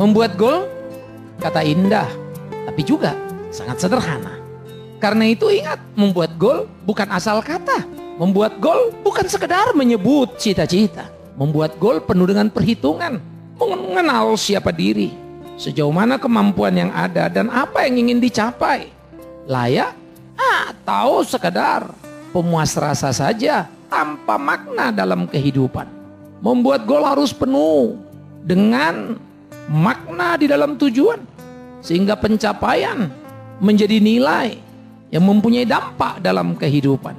Membuat gol, kata indah, tapi juga sangat sederhana. Karena itu ingat, membuat gol bukan asal kata. Membuat gol bukan sekedar menyebut cita-cita. Membuat gol penuh dengan perhitungan. Mengenal siapa diri. Sejauh mana kemampuan yang ada dan apa yang ingin dicapai. Layak atau sekedar pemuas rasa saja tanpa makna dalam kehidupan. Membuat gol harus penuh dengan makna di dalam tujuan. Sehingga pencapaian menjadi nilai yang mempunyai dampak dalam kehidupan.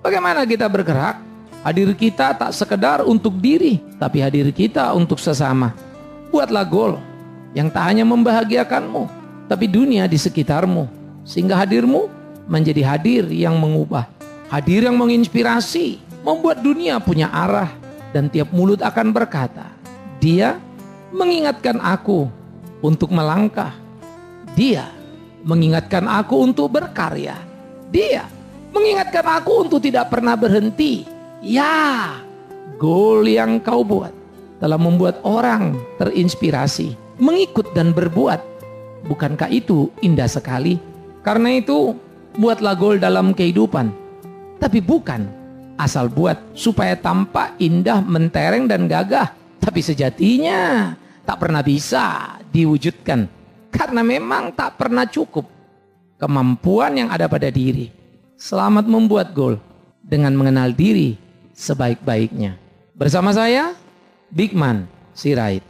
Bagaimana kita bergerak? Hadir kita tak sekedar untuk diri, tapi hadir kita untuk sesama. Buatlah gol yang tak hanya membahagiakanmu, tapi dunia di sekitarmu. Sehingga hadirmu menjadi hadir yang mengubah. Hadir yang menginspirasi, membuat dunia punya arah. Dan tiap mulut akan berkata, dia mengingatkan aku untuk melangkah. Dia mengingatkan aku untuk berkarya. Dia mengingatkan aku untuk tidak pernah berhenti. Ya, gol yang kau buat telah membuat orang terinspirasi, mengikut dan berbuat. Bukankah itu indah sekali? Karena itu, buatlah gol dalam kehidupan. Tapi bukan asal buat supaya tampak indah, mentereng dan gagah. Tapi sejatinya tak pernah bisa diwujudkan karena memang tak pernah cukup kemampuan yang ada pada diri. Selamat membuat gol dengan mengenal diri sebaik-baiknya. Bersama saya, Big Man Sirait.